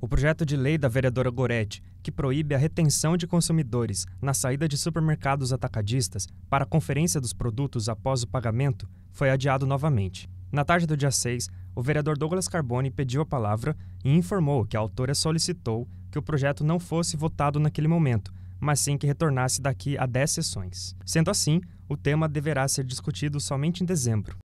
O projeto de lei da vereadora Goretti, que proíbe a retenção de consumidores na saída de supermercados atacadistas para a conferência dos produtos após o pagamento, foi adiado novamente. Na tarde do dia 6, o vereador Douglas Carboni pediu a palavra e informou que a autora solicitou que o projeto não fosse votado naquele momento, mas sim que retornasse daqui a 10 sessões. Sendo assim, o tema deverá ser discutido somente em dezembro.